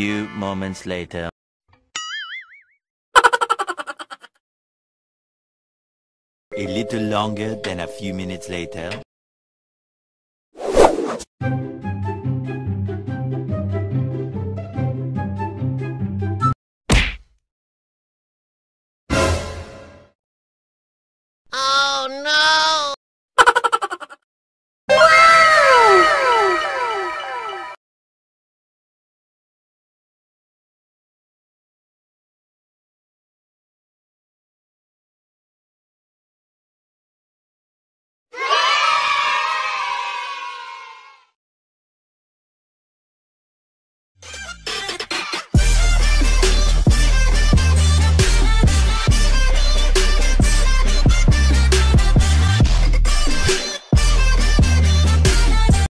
few moments later. A little longer than a few minutes later.